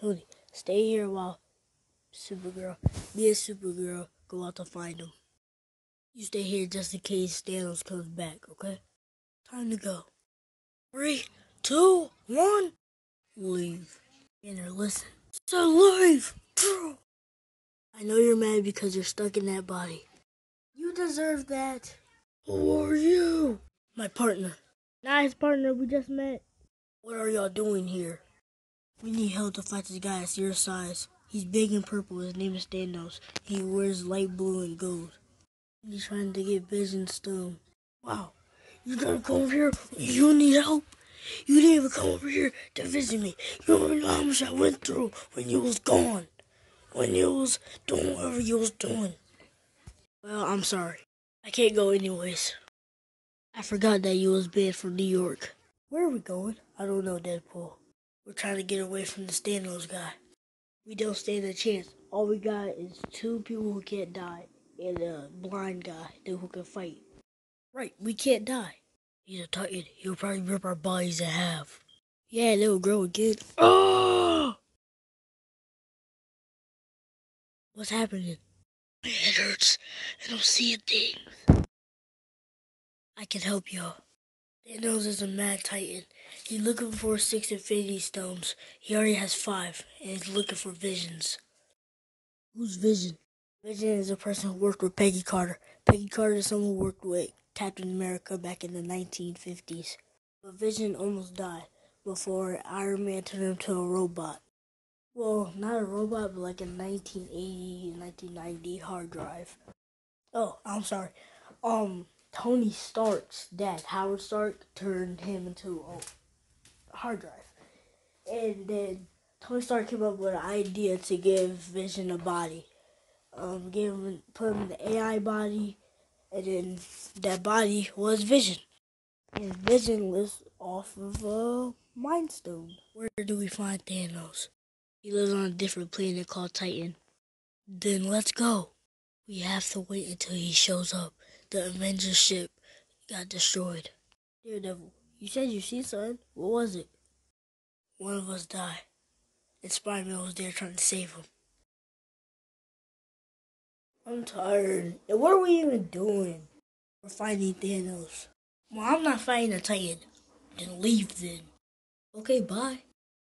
Tony, stay here while Supergirl, me and Supergirl go out to find him. You stay here just in case Thanos comes back, okay? Time to go. Three, two, one, leave. Tanner, listen. It's alive! I know you're mad because you're stuck in that body. You deserve that. Who are you? My partner. Not his partner, we just met. What are y'all doing here? We need help to fight this guy that's your size. He's big and purple. His name is Thanos. He wears light blue and gold. He's trying to get Vision Stone. Wow. You gotta come over here. You need help. You didn't even come over here to visit me. You don't know how much I went through when you was gone. When you was doing whatever you was doing. Well, I'm sorry. I can't go anyways. I forgot that you was banned from New York. Where are we going? I don't know, Deadpool. We're trying to get away from the Thanos guy. We don't stand a chance. All we got is two people who can't die and a blind guy who can fight. Right, we can't die. He's a titan. He'll probably rip our bodies in half. Yeah, they'll grow again. Oh! What's happening? My head hurts. I don't see a thing. I can help y'all. Thanos is a mad titan. He's looking for six Infinity Stones. He already has five, and he's looking for Visions. Who's Vision? Vision is a person who worked with Peggy Carter. Peggy Carter is someone who worked with Captain America back in the 1950s. But Vision almost died before Iron Man turned him into a robot. Well, not a robot, but like a 1980, 1990 hard drive. Oh, I'm sorry. Um, Tony Stark's dad, Howard Stark, turned him into a hard drive. And then Tony Stark came up with an idea to give Vision a body. Um, give him, put him in the AI body, and then that body was Vision. And Vision lives off of a Mind Stone. Where do we find Thanos? He lives on a different planet called Titan. Then let's go. We have to wait until he shows up. The Avengers ship got destroyed. Daredevil, you said you see something. What was it? One of us died. And Spider-Man was there trying to save him. I'm tired. And what are we even doing? We're fighting Thanos. Well, I'm not fighting a Titan. Then leave then. Okay, bye.